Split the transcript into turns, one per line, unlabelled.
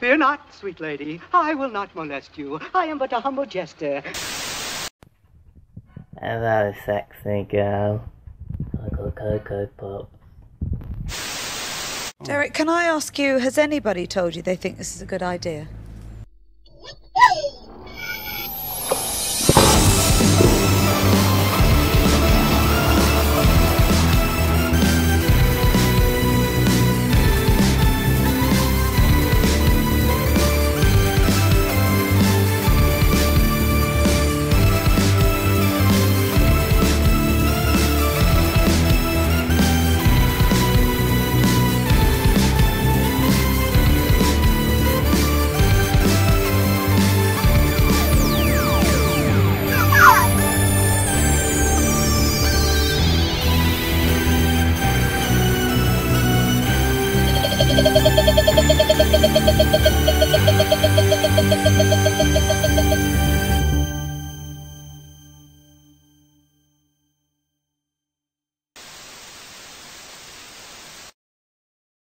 Fear not, sweet lady. I will not molest you. I am but a humble jester.
Hello, sexy girl. Cocoa Cocoa Pop.
Derik, can I ask you, has anybody told you they think this is a good idea?
ハハハハ!